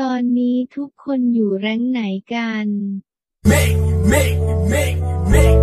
ตอนนี้ทุกคนอยู่แรงไหนกัน Me, me, me,